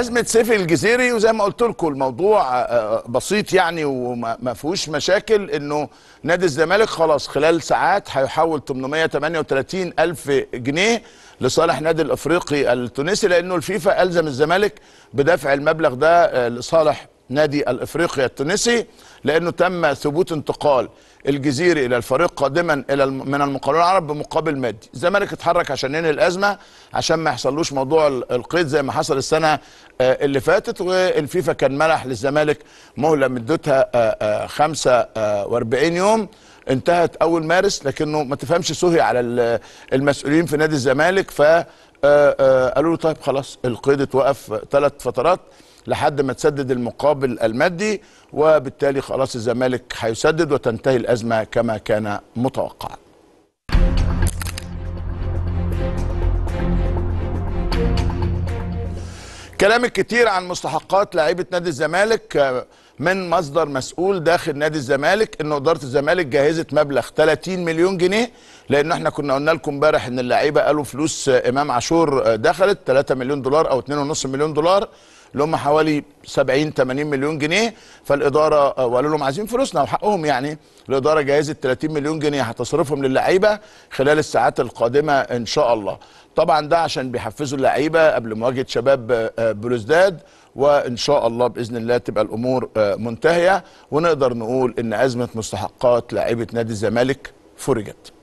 أزمة سيف الجزيري وزي ما قلت لكم الموضوع آه، بسيط يعني وما ما فيهوش مشاكل إنه نادي الزمالك خلاص خلال ساعات هيحول 838 ألف جنيه لصالح نادي الأفريقي التونسي لأنه الفيفا ألزم الزمالك بدفع المبلغ ده آه، لصالح نادي الإفريقي التونسي لأنه تم ثبوت انتقال الجزيري إلى الفريق قادما إلى من المقاولون العرب بمقابل مادي الزمالك اتحرك عشان ينهي الأزمة عشان ما يحصلوش موضوع ال- القيد زي ما حصل السنة آه، اللي فاتت والفيفا كان منح للزمالك مهلة مدتها آه، آه، 45 يوم. انتهت أول مارس لكنه ما تفهمش سهي على ال- المسؤولين في نادي الزمالك ف آه، آه، قالوا له طيب خلاص القيد اتوقف ثلاث فترات لحد ما تسدد المقابل المادي وبالتالي خلاص الزمالك هيسدد وتنتهي الأزمة كما كان متوقعا. كلام الكتير عن مستحقات لاعيبه نادي الزمالك آه، من مصدر مسؤول داخل نادي الزمالك إن إدارة الزمالك جهزت مبلغ 30 مليون جنيه لأن إحنا كنا قلنا لكم امبارح إن اللعيبة قالوا فلوس آه، إمام عاشور آه، دخلت 3 مليون دولار أو 2.5 مليون دولار. اللي هم حوالي 70 80 مليون جنيه. فالإدارة آه، وقالوا لهم عايزين فلوسنا وحقهم يعني. الإدارة جهزت 30 مليون جنيه هتصرفهم للعيبة خلال الساعات القادمة إن شاء الله. طبعا ده عشان بيحفزوا اللعيبة قبل مواجهة شباب آه، آه، بلوزداد وإن شاء الله بإذن الله تبقى الأمور منتهية. ونقدر نقول إن أزمة مستحقات لاعيبه نادي الزمالك فرجت.